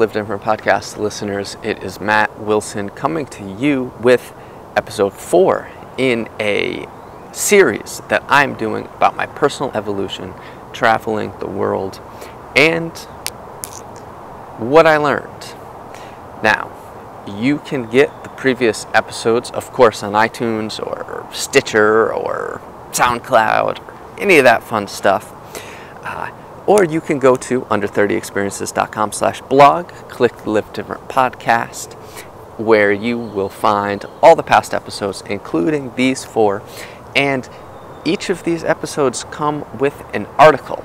Live Different podcast listeners. It is Matt Wilson coming to you with episode four in a series that I'm doing about my personal evolution, traveling the world, and what I learned. Now, you can get the previous episodes, of course, on iTunes or Stitcher or SoundCloud, or any of that fun stuff. Uh, or you can go to under30experiences.com slash blog, click the Live Different podcast, where you will find all the past episodes, including these four. And each of these episodes come with an article.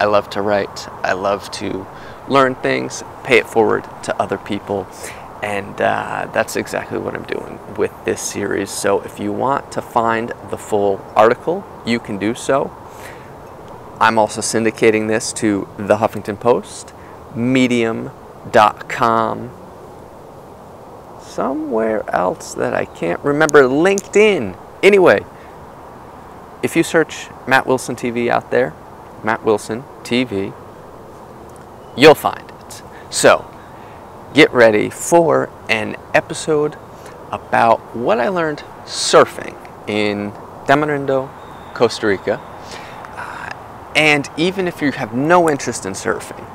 I love to write, I love to learn things, pay it forward to other people. And uh, that's exactly what I'm doing with this series. So if you want to find the full article, you can do so. I'm also syndicating this to the Huffington Post, Medium.com, somewhere else that I can't remember, LinkedIn. Anyway, if you search Matt Wilson TV out there, Matt Wilson TV, you'll find it. So, get ready for an episode about what I learned surfing in Tamarindo, Costa Rica. And even if you have no interest in surfing,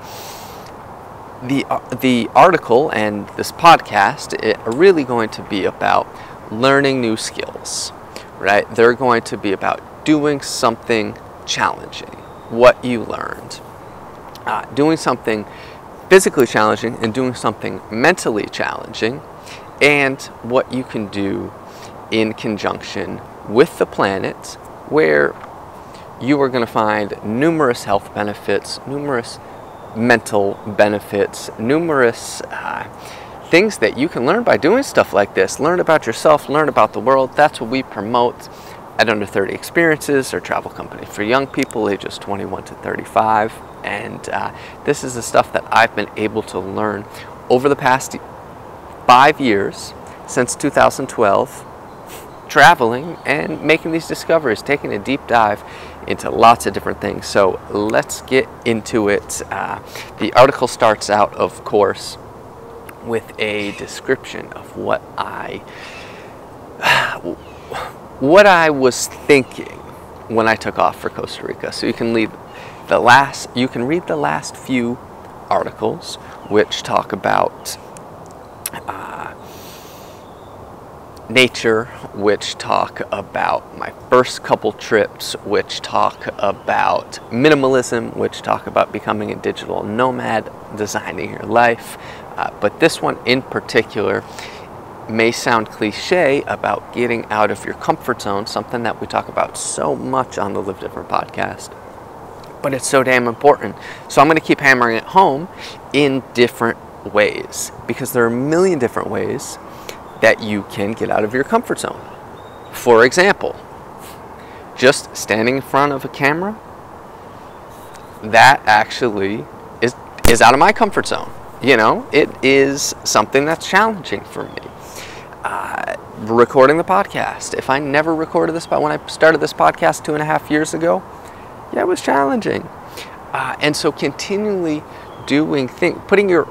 the, uh, the article and this podcast are really going to be about learning new skills, right? They're going to be about doing something challenging, what you learned, uh, doing something physically challenging and doing something mentally challenging, and what you can do in conjunction with the planet where you are going to find numerous health benefits, numerous mental benefits, numerous uh, things that you can learn by doing stuff like this. Learn about yourself, learn about the world. That's what we promote at Under 30 Experiences, our travel company for young people ages 21 to 35. And uh, this is the stuff that I've been able to learn over the past five years since 2012, traveling and making these discoveries, taking a deep dive into lots of different things. So let's get into it. Uh, the article starts out, of course, with a description of what I what I was thinking when I took off for Costa Rica. So you can leave the last you can read the last few articles which talk about uh, nature, which talk about my first couple trips, which talk about minimalism, which talk about becoming a digital nomad, designing your life. Uh, but this one in particular may sound cliche about getting out of your comfort zone, something that we talk about so much on the Live Different podcast. But it's so damn important. So I'm going to keep hammering it home in different ways because there are a million different ways that you can get out of your comfort zone. For example, just standing in front of a camera, that actually is, is out of my comfort zone. You know, it is something that's challenging for me. Uh, recording the podcast. If I never recorded this, but when I started this podcast two and a half years ago, yeah, it was challenging. Uh, and so continually doing things, putting your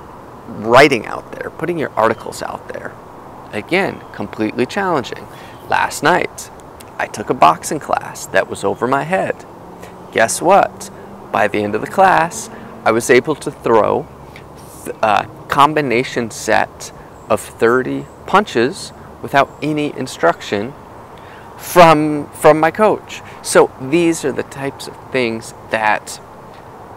writing out there, putting your articles out there, again, completely challenging. Last night, I took a boxing class that was over my head. Guess what? By the end of the class, I was able to throw a uh, combination set of 30 punches without any instruction from from my coach. So these are the types of things that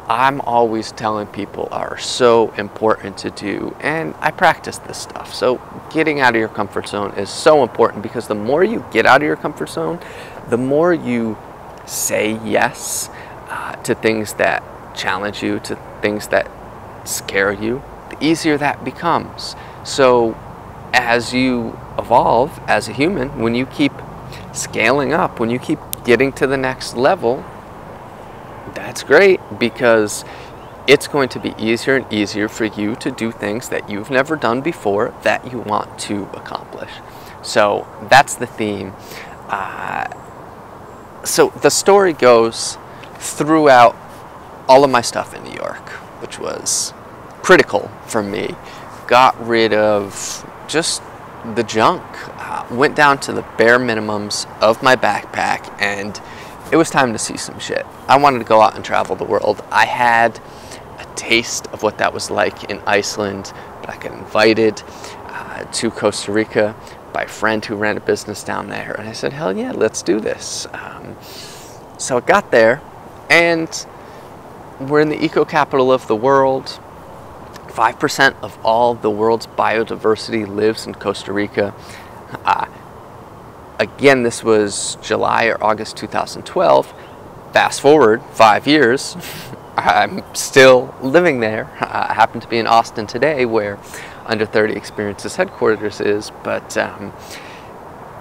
I'm always telling people are so important to do, and I practice this stuff. So, getting out of your comfort zone is so important because the more you get out of your comfort zone, the more you say yes uh, to things that challenge you, to things that scare you, the easier that becomes. So, as you evolve as a human, when you keep scaling up, when you keep getting to the next level, that's great because it's going to be easier and easier for you to do things that you've never done before that you want to accomplish. So that's the theme. Uh, so the story goes throughout all of my stuff in New York, which was critical for me. Got rid of just the junk. Uh, went down to the bare minimums of my backpack and it was time to see some shit. I wanted to go out and travel the world. I had a taste of what that was like in Iceland, but I got invited uh, to Costa Rica by a friend who ran a business down there. And I said, hell yeah, let's do this. Um, so I got there and we're in the eco capital of the world. 5% of all the world's biodiversity lives in Costa Rica. Uh, again, this was July or August 2012. Fast forward five years, I'm still living there. I happen to be in Austin today, where Under 30 Experiences headquarters is, but um,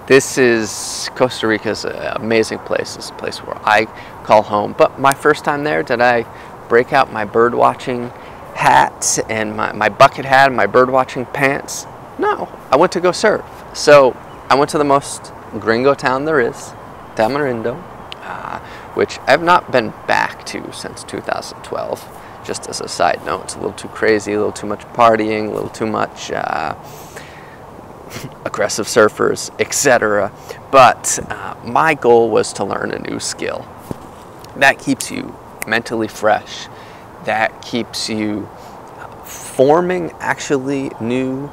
this is Costa Rica's amazing place. It's a place where I call home. But my first time there, did I break out my bird watching hat and my, my bucket hat and my bird watching pants? No, I went to go surf. So I went to the most gringo town there is, Tamarindo, uh, which I've not been back to since 2012. Just as a side note, it's a little too crazy, a little too much partying, a little too much uh, aggressive surfers, etc. But uh, my goal was to learn a new skill. That keeps you mentally fresh. That keeps you forming actually new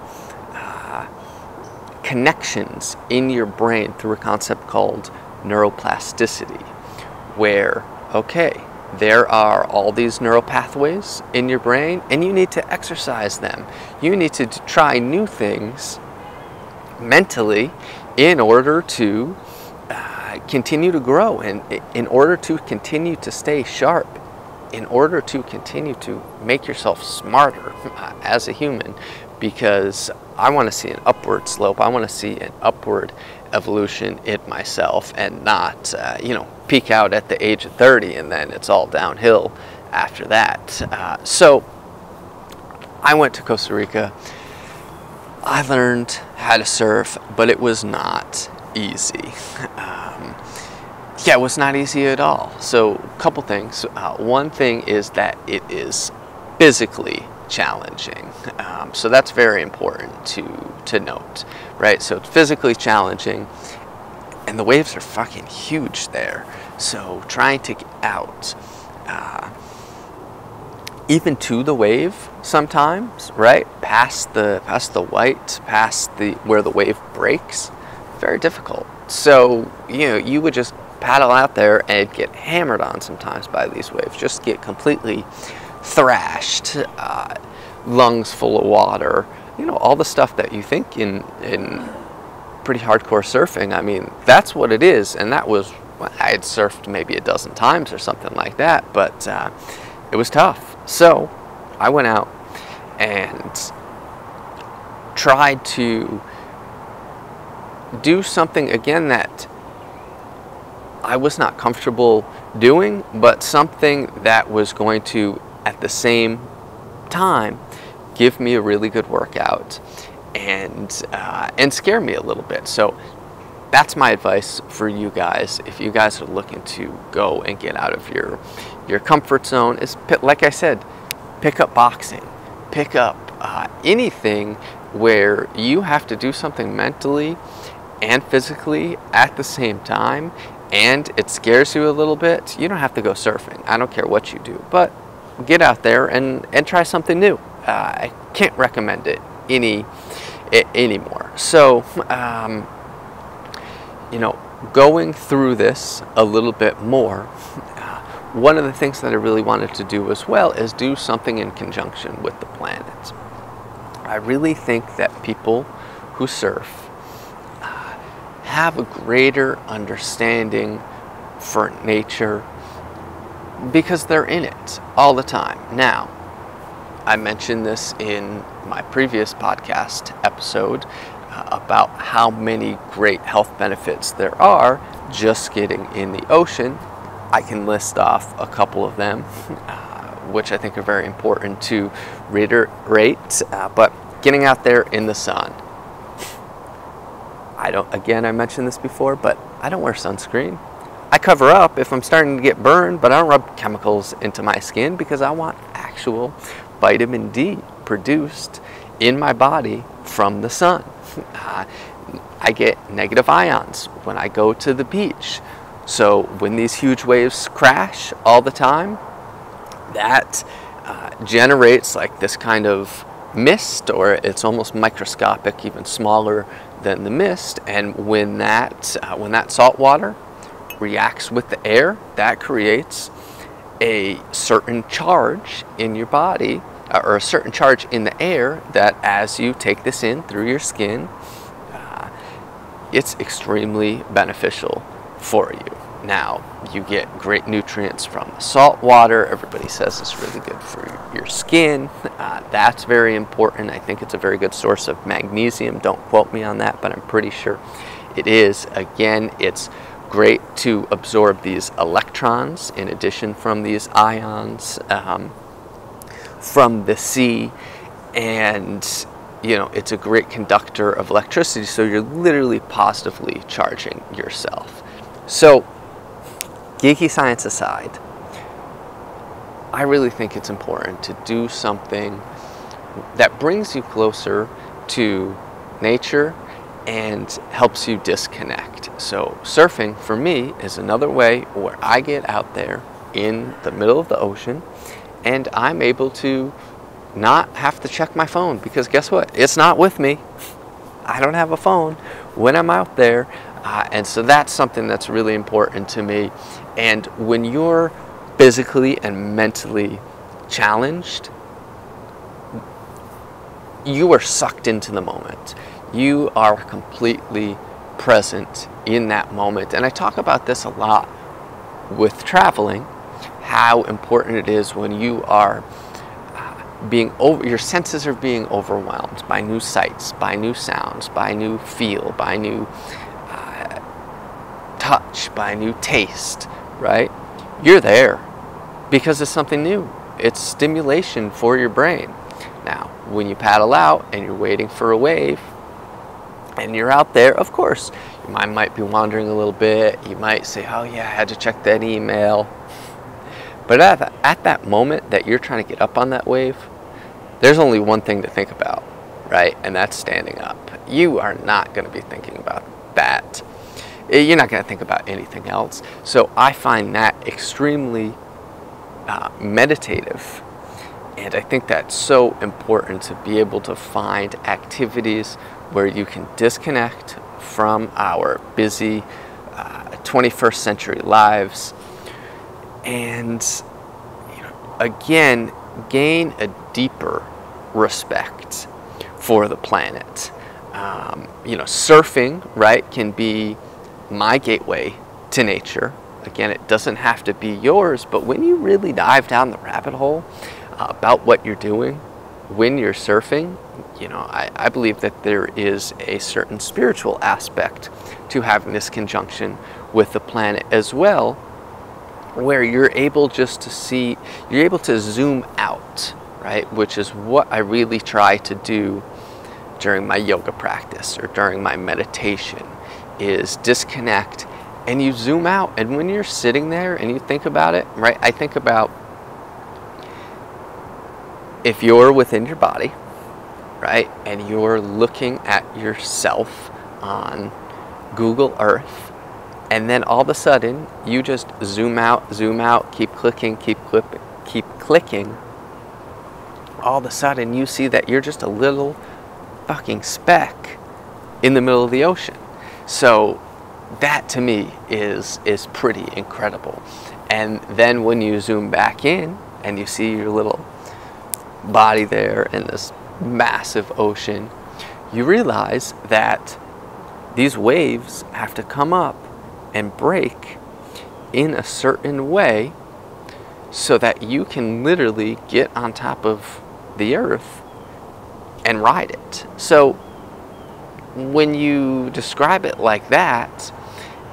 connections in your brain through a concept called neuroplasticity, where, okay, there are all these neural pathways in your brain, and you need to exercise them. You need to try new things mentally in order to uh, continue to grow and in order to continue to stay sharp in order to continue to make yourself smarter uh, as a human because I want to see an upward slope. I want to see an upward evolution in myself and not, uh, you know, peak out at the age of 30 and then it's all downhill after that. Uh, so I went to Costa Rica. I learned how to surf, but it was not easy. Um, yeah, it was not easy at all. So, a couple things. Uh, one thing is that it is physically challenging. Um, so that's very important to, to note, right? So it's physically challenging, and the waves are fucking huge there. So trying to get out, uh, even to the wave sometimes, right? Past the past the white, past the where the wave breaks, very difficult. So you know you would just paddle out there and get hammered on sometimes by these waves. Just get completely thrashed, uh, lungs full of water, you know, all the stuff that you think in, in pretty hardcore surfing. I mean, that's what it is. And that was, I had surfed maybe a dozen times or something like that, but uh, it was tough. So I went out and tried to do something again that I was not comfortable doing, but something that was going to at the same time give me a really good workout and uh, and scare me a little bit. So that's my advice for you guys. If you guys are looking to go and get out of your your comfort zone, is like I said, pick up boxing, pick up uh, anything where you have to do something mentally and physically at the same time and it scares you a little bit, you don't have to go surfing. I don't care what you do, but get out there and, and try something new. Uh, I can't recommend it any anymore. So, um, you know, going through this a little bit more, uh, one of the things that I really wanted to do as well is do something in conjunction with the planets. I really think that people who surf uh, have a greater understanding for nature because they're in it all the time. Now, I mentioned this in my previous podcast episode uh, about how many great health benefits there are just getting in the ocean. I can list off a couple of them, uh, which I think are very important to reiterate. Uh, but getting out there in the sun. I don't, again, I mentioned this before, but I don't wear sunscreen. I cover up if I'm starting to get burned, but I don't rub chemicals into my skin because I want actual vitamin D produced in my body from the sun. Uh, I get negative ions when I go to the beach. So when these huge waves crash all the time, that uh, generates like this kind of mist, or it's almost microscopic, even smaller than the mist. And when that uh, when that salt water reacts with the air, that creates a certain charge in your body, uh, or a certain charge in the air that, as you take this in through your skin, uh, it's extremely beneficial for you. Now, you get great nutrients from the salt water. Everybody says it's really good for your skin. Uh, that's very important. I think it's a very good source of magnesium. Don't quote me on that, but I'm pretty sure it is. Again, it's great to absorb these electrons in addition from these ions um, from the sea. And, you know, it's a great conductor of electricity. So you're literally positively charging yourself. So, geeky science aside, I really think it's important to do something that brings you closer to nature and helps you disconnect. So, surfing for me is another way where I get out there in the middle of the ocean and I'm able to not have to check my phone because guess what? It's not with me. I don't have a phone when I'm out there. Uh, and so that's something that's really important to me and when you're physically and mentally challenged, you are sucked into the moment. You are completely present in that moment. And I talk about this a lot with traveling, how important it is when you are uh, being over, your senses are being overwhelmed by new sights, by new sounds, by new feel, by new uh, touch, by new taste, right? You're there because it's something new. It's stimulation for your brain. Now, when you paddle out and you're waiting for a wave and you're out there, of course, your mind might be wandering a little bit. You might say, oh yeah, I had to check that email. But at, at that moment that you're trying to get up on that wave, there's only one thing to think about, right? And that's standing up. You are not going to be thinking about that Eh, you're not going to think about anything else. So I find that extremely uh, meditative. And I think that's so important to be able to find activities where you can disconnect from our busy uh, 21st century lives and you know, again gain a deeper respect for the planet. Um, you know, surfing, right, can be my gateway to nature. Again, it doesn't have to be yours, but when you really dive down the rabbit hole uh, about what you're doing when you're surfing, you know, I, I believe that there is a certain spiritual aspect to having this conjunction with the planet as well, where you're able just to see, you're able to zoom out, right? Which is what I really try to do during my yoga practice or during my meditation is disconnect and you zoom out. And when you're sitting there and you think about it, right? I think about if you're within your body, right? And you're looking at yourself on Google Earth, and then all of a sudden you just zoom out, zoom out, keep clicking, keep clipping, keep clicking. All of a sudden you see that you're just a little fucking speck in the middle of the ocean. So that to me is is pretty incredible. And then when you zoom back in and you see your little body there in this massive ocean, you realize that these waves have to come up and break in a certain way so that you can literally get on top of the earth and ride it. So when you describe it like that,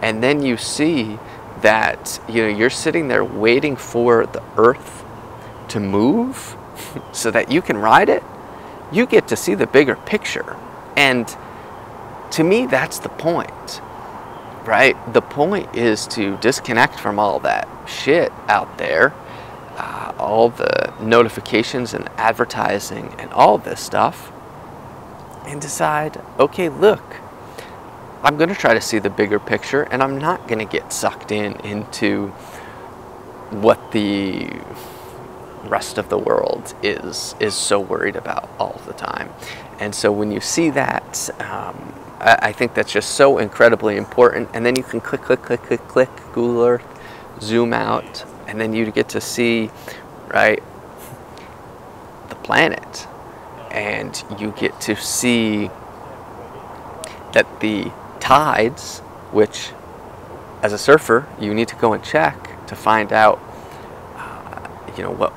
and then you see that you know you're sitting there waiting for the earth to move so that you can ride it, you get to see the bigger picture. And to me, that's the point, right? The point is to disconnect from all that shit out there, uh, all the notifications and advertising and all this stuff and decide, okay, look, I'm going to try to see the bigger picture and I'm not going to get sucked in into what the rest of the world is is so worried about all the time. And so when you see that, um, I, I, think that's just so incredibly important. And then you can click, click, click, click, click, Google Earth, zoom out, and then you get to see, right, the planet. And you get to see that the tides, which as a surfer, you need to go and check to find out, uh, you know, what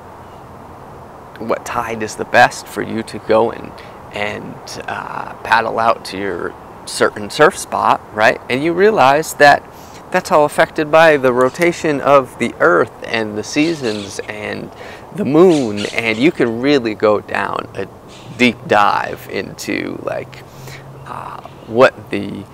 what tide is the best for you to go and and uh, paddle out to your certain surf spot, right? And you realize that that's all affected by the rotation of the earth and the seasons and the moon and you can really go down a deep dive into like uh, what the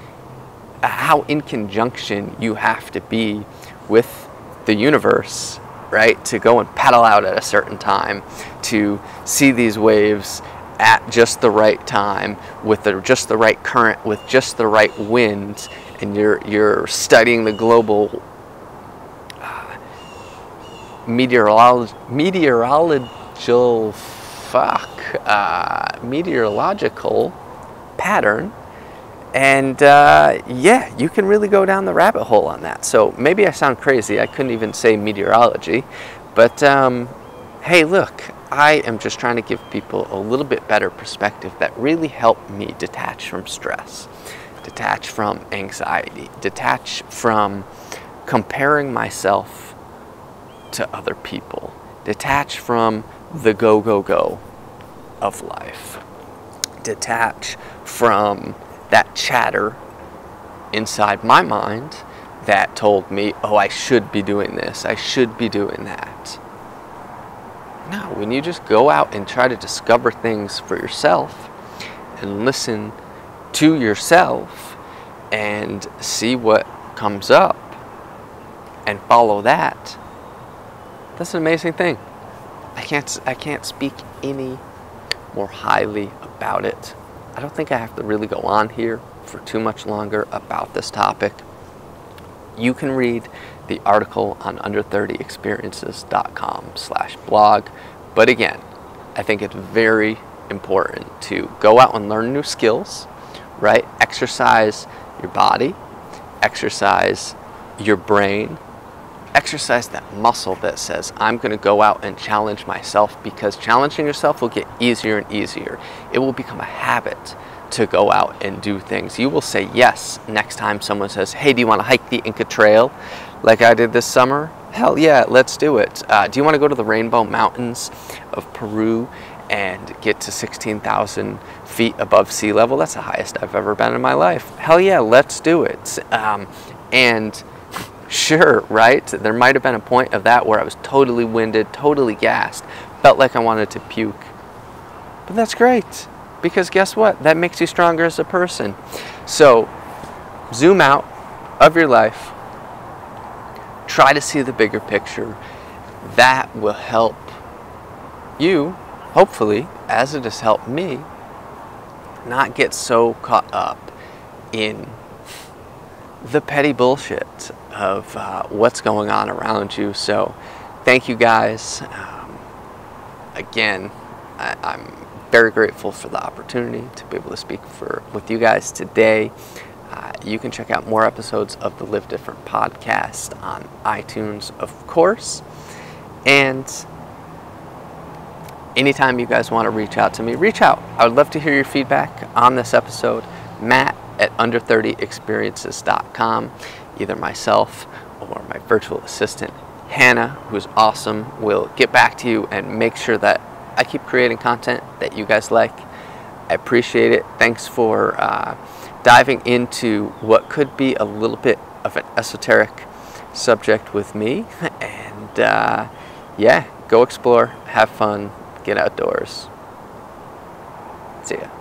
how in conjunction you have to be with the universe right? To go and paddle out at a certain time, to see these waves at just the right time, with the, just the right current, with just the right wind, and you're you're studying the global uh, meteorological meteorological fuck uh, meteorological pattern and uh, yeah, you can really go down the rabbit hole on that. So maybe I sound crazy. I couldn't even say meteorology. But um, hey, look, I am just trying to give people a little bit better perspective that really helped me detach from stress, detach from anxiety, detach from comparing myself to other people, detach from the go, go, go of life, detach from that chatter inside my mind that told me, oh, I should be doing this, I should be doing that. No, when you just go out and try to discover things for yourself and listen to yourself and see what comes up and follow that, that's an amazing thing. I can't, I can't speak any more highly about it. I don't think I have to really go on here for too much longer about this topic. You can read the article on under30experiences.com slash blog. But again, I think it's very important to go out and learn new skills, right? Exercise your body, exercise your brain, exercise that muscle that says, I'm going to go out and challenge myself because challenging yourself will get easier and easier. It will become a habit to go out and do things. You will say yes next time someone says, Hey, do you want to hike the Inca Trail like I did this summer? Hell yeah, let's do it. Uh, do you want to go to the Rainbow Mountains of Peru and get to 16,000 feet above sea level? That's the highest I've ever been in my life. Hell yeah, let's do it. Um, and Sure, right? There might have been a point of that where I was totally winded, totally gassed, felt like I wanted to puke. But that's great because guess what? That makes you stronger as a person. So, zoom out of your life, try to see the bigger picture. That will help you, hopefully, as it has helped me, not get so caught up in the petty bullshit of uh, what's going on around you. So, thank you guys. Um, again, I, I'm very grateful for the opportunity to be able to speak for with you guys today. Uh, you can check out more episodes of the Live Different podcast on iTunes, of course. And anytime you guys want to reach out to me, reach out. I would love to hear your feedback on this episode. Matt at under30experiences.com. Either myself or my virtual assistant, Hannah, who's awesome, will get back to you and make sure that I keep creating content that you guys like. I appreciate it. Thanks for uh, diving into what could be a little bit of an esoteric subject with me. And uh, yeah, go explore, have fun, get outdoors. See ya.